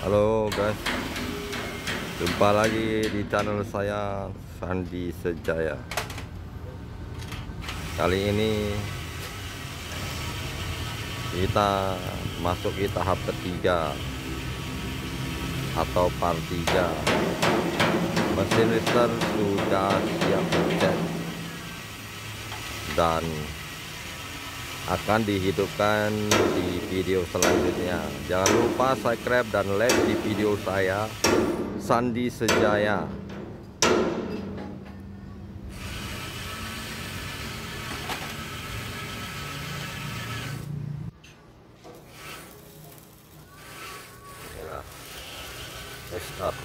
Halo guys. Jumpa lagi di channel saya Sandi Sejaya. Kali ini Kita masuk di tahap ketiga Atau part 3 Mesin lister sudah siap Dan akan dihidupkan di video selanjutnya. Jangan lupa subscribe dan like di video saya Sandi Sejaya. Ya, start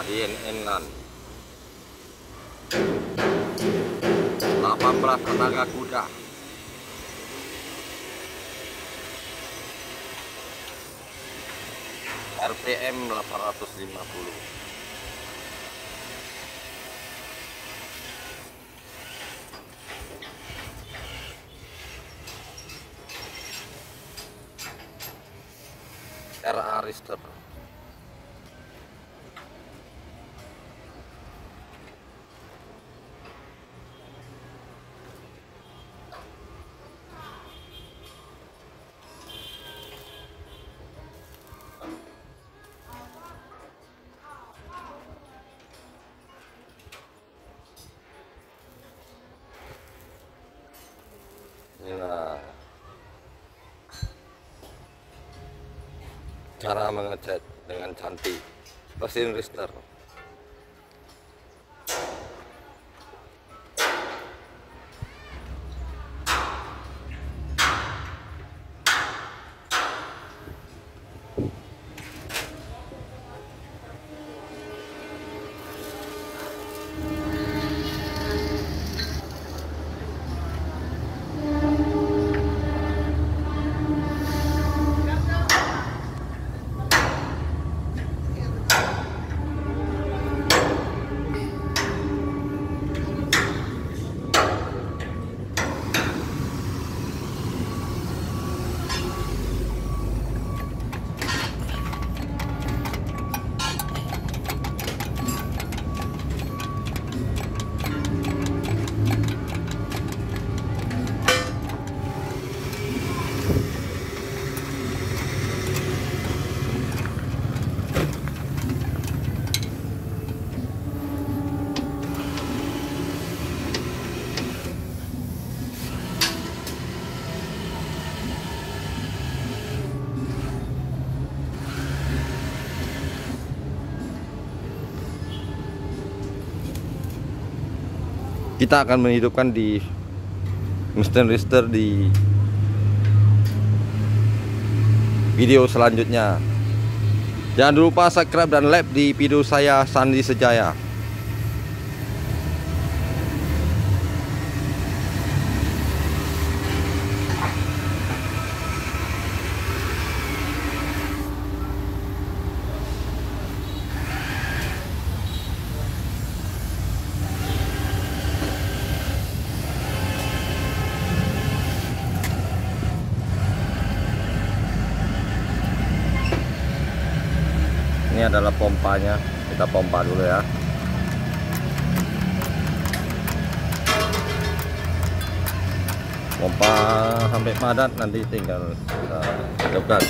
Marien Enan 18 tenaga kuda. RPM 850 RA Rister Inilah cara mengecat dengan cantik. Mesin rister kita akan menghidupkan di mesin rister di video selanjutnya. Jangan lupa subscribe dan like di video saya Sandi Sejaya ini adalah pompanya. Kita pompa dulu ya. Pompa sampai padat nanti tinggal kita hidupkan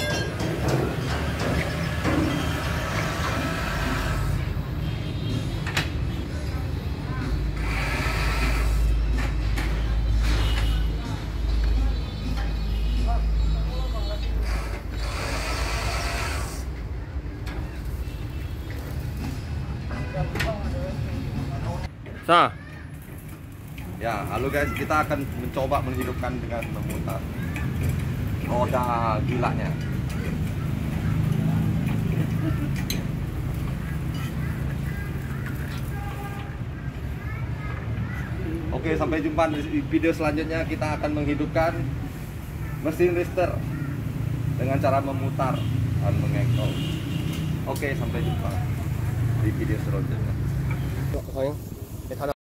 Sa. Ya, halo guys, kita akan mencoba menghidupkan dengan memutar roda gilanya. Oke, sampai jumpa di video selanjutnya kita akan menghidupkan mesin lister dengan cara memutar dan mengekol. Oke, sampai jumpa di video selanjutnya. Oh, 他的。